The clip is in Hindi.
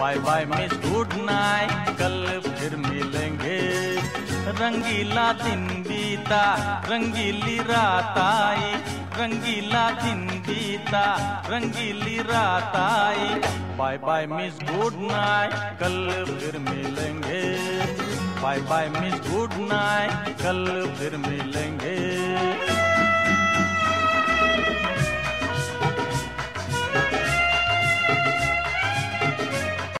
Bye bye miss good night. कल फिर मिलेंगे। रंगीला दिन बीता, रंगीली रात आई। रंगीला दिन बीता, रंगीली रात आई। Bye bye miss good night. कल फिर मिलेंगे। Bye bye miss good night. कल फिर मिलेंगे।